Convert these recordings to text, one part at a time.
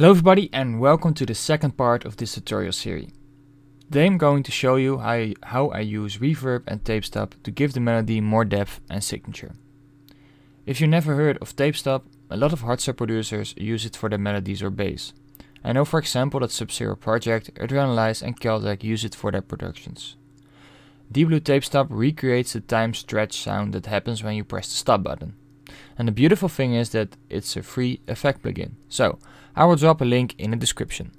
Hello everybody and welcome to the second part of this tutorial series. Today I'm going to show you how I, how I use reverb and tape stop to give the melody more depth and signature. If you never heard of tape stop, a lot of hardstyle producers use it for their melodies or bass. I know for example that Sub-Zero Project, Adrenalize and Keltek use it for their productions. dBlue Tape Stop recreates the time stretch sound that happens when you press the stop button. And the beautiful thing is that it's a free effect plugin. So, I will drop a link in the description.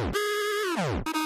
Música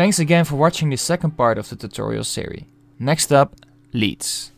Thanks again for watching the second part of the tutorial series. Next up, leads.